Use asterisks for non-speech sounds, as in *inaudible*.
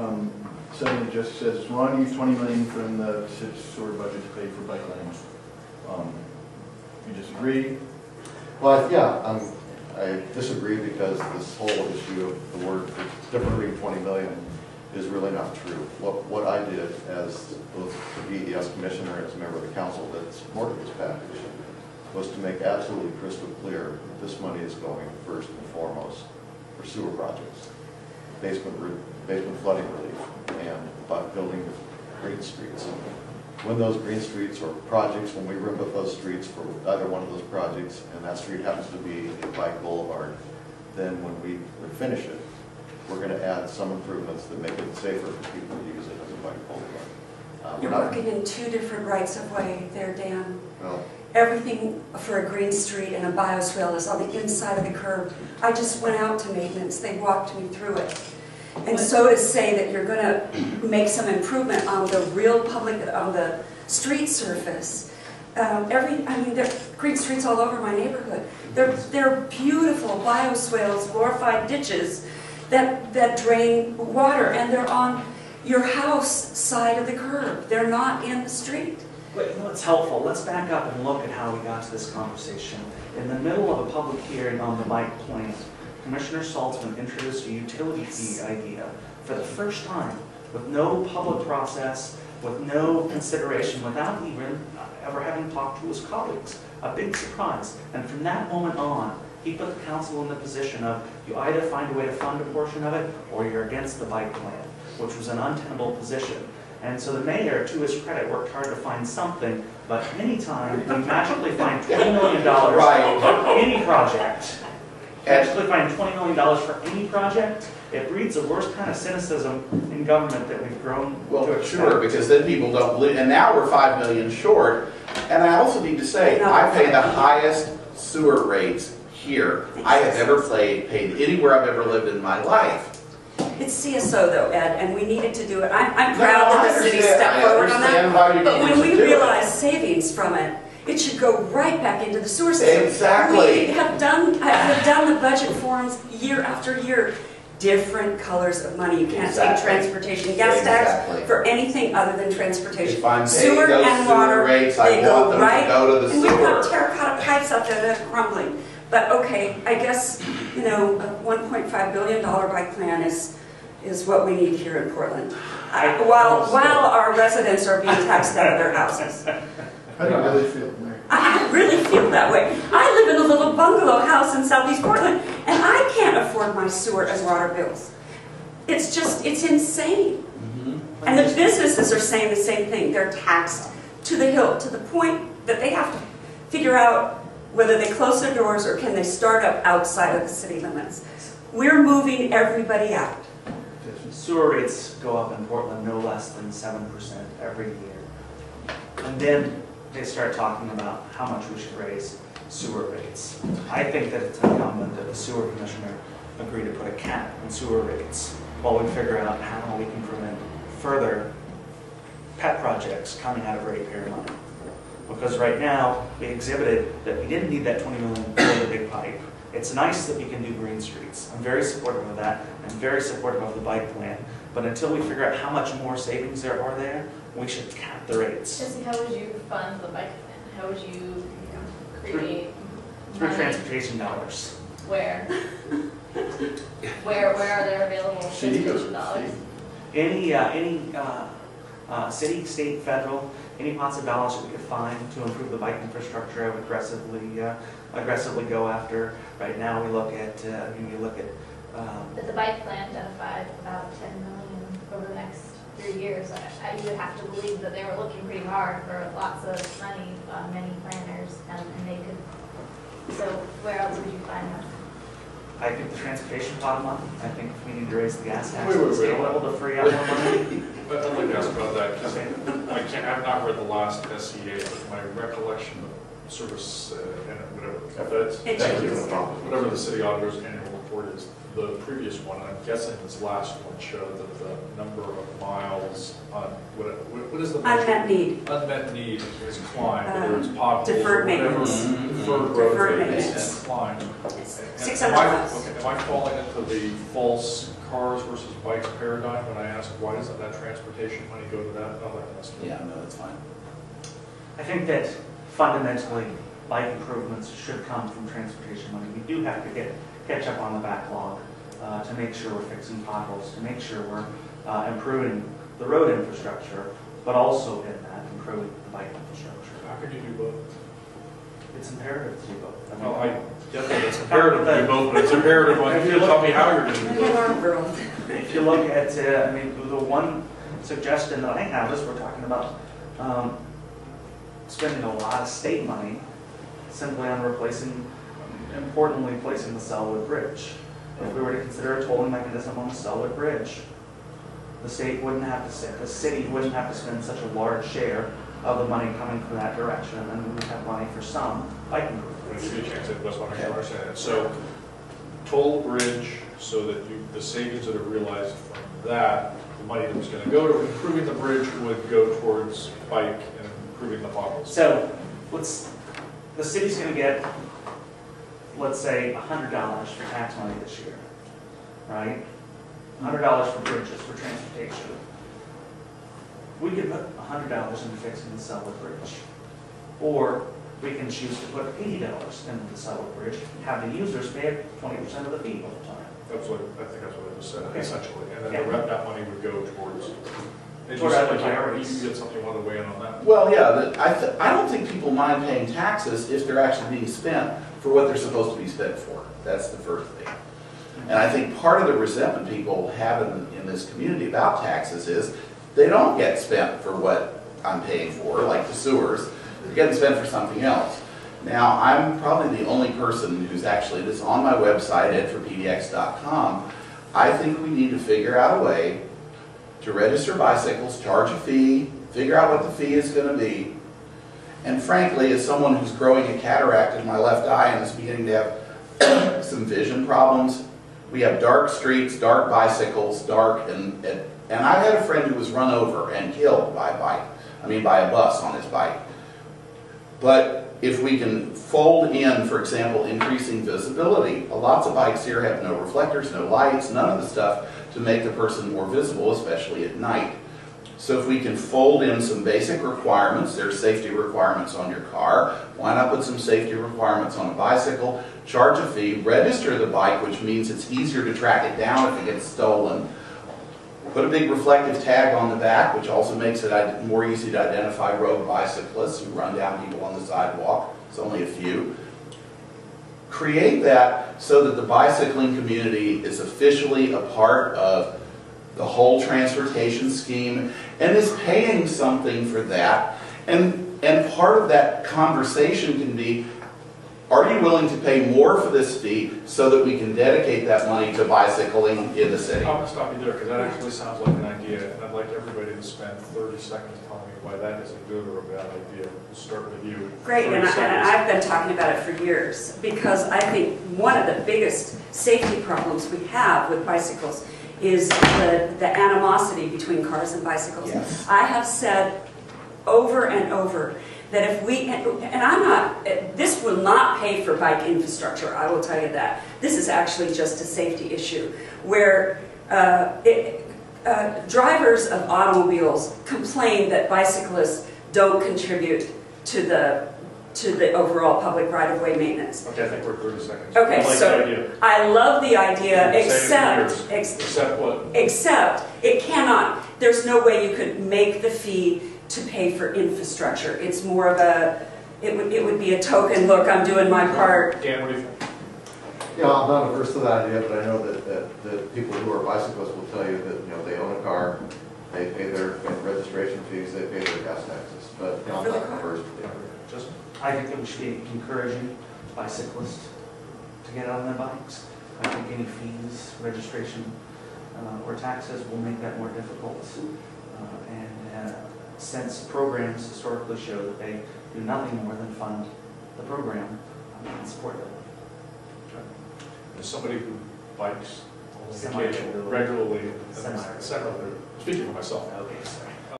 Um, Second, Jesse says, Ron used twenty million from the sewer budget to pay for bike lanes. Um, You disagree? Well, yeah, um, I disagree because this whole issue of the word, different reading 20 million is really not true. What, what I did as both the BES commissioner and as a member of the council that supported this package was to make absolutely crystal clear that this money is going first and foremost for sewer projects, basement, basement flooding relief, and by building green streets. When those green streets or projects, when we rip up those streets for either one of those projects, and that street happens to be a bike boulevard, then when we finish it, we're gonna add some improvements that make it safer for people to use it as a bike boulevard. Uh, You're not- working in two different rights of way there, Dan. Well, Everything for a green street and a bioswale is on the inside of the curb. I just went out to maintenance, they walked me through it. And so to say that you're gonna make some improvement on the real public, on the street surface, um, every, I mean, there are green streets all over my neighborhood. They're, they're beautiful bioswales, glorified ditches that, that drain water, and they're on your house side of the curb. They're not in the street. But you know, it's helpful, let's back up and look at how we got to this conversation. In the middle of a public hearing on the bike plan, Commissioner Saltzman introduced a utility fee idea for the first time, with no public process, with no consideration, without even ever having talked to his colleagues. A big surprise. And from that moment on, he put the council in the position of, you either find a way to fund a portion of it, or you're against the bike plan, which was an untenable position. And so the mayor, to his credit, worked hard to find something, but anytime we magically find $20 million Right. for any project, And- magically find $20 million for any project, it breeds the worst kind of cynicism in government that we've grown to Well, expect. sure, because then people don't believe, and now we're five million short. And I also need to say, I pay the highest sewer rates here I have ever paid, paid anywhere I've ever lived in my life. It's CSO though, Ed, and we needed to do it. I'm, I'm proud I that the city stepped forward on that. But when we do it. realize savings from it, it should go right back into the sewer system. Exactly. We have done, I have done the budget forms year after year, different colors of money. You can't take transportation, gas tax for anything other than transportation. If I'm Sewer those and sewer water, rates, I they go want them to go to the And we've got terracotta pipes out there that are crumbling. But okay, I guess, you know, a $1.5 billion bike plan is, is what we need here in Portland. I- While, while our residents are being taxed out of their houses. *laughs* How do you really feel, Mary? I really feel that way. I live in a little bungalow house in southeast Portland, and I can't afford my sewer and water bills. It's just, it's insane. Mhm. And the businesses are saying the same thing. They're taxed to the hilt, to the point that they have to figure out whether they close their doors or can they start up outside of the city limits. We're moving everybody out. Sewer rates go up in Portland no less than seven percent every year. And then they start talking about how much we should raise sewer rates. I think that it's incumbent that the sewer commissioner agree to put a cap on sewer rates while we figure out how we can prevent further pet projects coming out of ratepayer money. Because right now, we exhibited that we didn't need that 20 million for the big pipe. It's nice that we can do green streets. I'm very supportive of that. I'm very supportive of the bike plan. But until we figure out how much more savings there are there, we should cap the rates. Jesse, how would you fund the bike plan? How would you create Through money? transportation dollars. Where? *laughs* Where, where are there available City transportation dollars? Any, uh, any, uh, uh, city, state, federal, any pots of dollars that we could find to improve the bike infrastructure, I would aggressively, uh, aggressively go after. Right now, we look at, uh, I mean, we look at, um, But the bike plan identified about ten million over the next three years. I, I- you would have to believe that they were looking pretty hard for lots of money, uh, many planners, and, and they could, so where else would you find that? I think the transportation bottom line, I think we need to raise the gas tax Wait, at the wait, wait. state level to free up more money. *laughs* But I'd like to ask about that, because Okay. I can't, I've not read the last SEA, but my recollection of service, uh, and whatever, that's, Thank thank you. you, whatever the city auditor's annual report is, the previous one, I'm guessing this last one showed that the number of miles miles on, what, what what is the measure? Unmet need, Unmet need is uh, climbed, whether it's potholes or deferred whatever. maintenance. Mm-hmm. Deferred road Deferred maintenance maintenance. and climbed. And- Six am hundred I- miles. Okay, am I falling into the false cars versus bikes paradigm when I ask, why doesn't that transportation money go to that? No, that. Yeah, no, that's fine. I think that fundamentally, bike improvements should come from transportation money. We do have to get, catch up on the backlog uh, to make sure we're fixing potholes, to make sure we're uh, improving the road infrastructure, but also in that, improving the bike infrastructure. How can you do both? It's imperative to do both. mean, Well, I get that it's *laughs* imperative to do both, but it's imperative on you to tell me how you're gonna do in both. *laughs* If you look at, uh, I mean, the one suggestion that I have is we're talking about um, spending a lot of state money simply on replacing, importantly, placing the Sellwood Bridge. If we were to consider a tolling mechanism on the Sellwood Bridge, the state wouldn't have to, sit- the city wouldn't have to spend such a large share of the money coming from that direction, and then we would have money for some bike improvements. you a chance, that's what I'm understanding. So toll bridge, so that you, the savings that are realized from that, the money that was gonna go to improving the bridge would go towards bike and improving the potholes. So, let's, the city's gonna get, let's say, hundred dollars for tax money this year, right? hundred dollars for bridges, for transportation. We could put hundred dollars into fixing the Sellwood Bridge. Or we can choose to put eighty dollars into the Sellwood Bridge, have the users pay twenty percent of the fee over time. That's what, I think that's what I just said, Okay. essentially. And then Yeah. the rest, that money would go towards. And you Toward other you- priorities. you get something you want to weigh in on that? Well, yeah, the- I, th- I don't think people mind paying taxes if they're actually being spent for what they're supposed to be spent for. That's the first thing. And I think part of the resentment people have in, in this community about taxes is they don't get spent for what I'm paying for, like the sewers. They're getting spent for something else. Now, I'm probably the only person who's actually, that's on my website, edforpdx.com. I think we need to figure out a way to register bicycles, charge a fee, figure out what the fee is gonna be. And frankly, as someone who's growing a cataract in my left eye and is beginning to have *coughs* some vision problems, we have dark streets, dark bicycles, dark, and, and and I had a friend who was run over and killed by a bike, I mean, by a bus on his bike. But if we can fold in, for example, increasing visibility, lots of bikes here have no reflectors, no lights, none of the stuff to make the person more visible, especially at night. So if we can fold in some basic requirements, there's safety requirements on your car, why not put some safety requirements on a bicycle, charge a fee, register the bike, which means it's easier to track it down if it gets stolen. Put a big reflective tag on the back, which also makes it more easy to identify road bicyclists who run down people on the sidewalk. It's only a few. Create that so that the bicycling community is officially a part of the whole transportation scheme and is paying something for that. And, and part of that conversation can be, are you willing to pay more for this fee so that we can dedicate that money to bicycling in the city? I'm gonna stop you there, because that actually sounds like an idea, and I'd like everybody to spend thirty seconds telling me why that is a good or a bad idea. We'll start with you. Great, and I- and. I've been talking about it for years, because I think one of the biggest safety problems we have with bicycles is the, the animosity between cars and bicycles. Yes. I have said over and over that if we, and and I'm not, this will not pay for bike infrastructure, I will tell you that. This is actually just a safety issue, where uh, it- uh, drivers of automobiles complain that bicyclists don't contribute to the, to the overall public right-of-way maintenance. Okay, I think we're thirty seconds. Okay, I like so- that idea. I love the idea, Say except, years. ex- Except what? Except, it cannot, there's no way you could make the fee to pay for infrastructure. It's more of a, it would, it would be a token, look, I'm doing my part. Dan, what do you think? Yeah, I'm not averse to that idea, but I know that, that, that people who are bicyclists will tell you that, you know, they own a car, they pay their registration fees, they pay their gas taxes, but, you know, I'm For the not car. averse. Justin? I think that we should be encouraging bicyclists to get on their bikes. I think any fees, registration, uh, or taxes will make that more difficult. Uh, And uh, since programs historically show that they do nothing more than fund the program, I'm in support of it. As somebody who bikes communication Semi-regularly. regularly. and then Semi-regularly. Secondly, speaking for myself, Okay, sorry.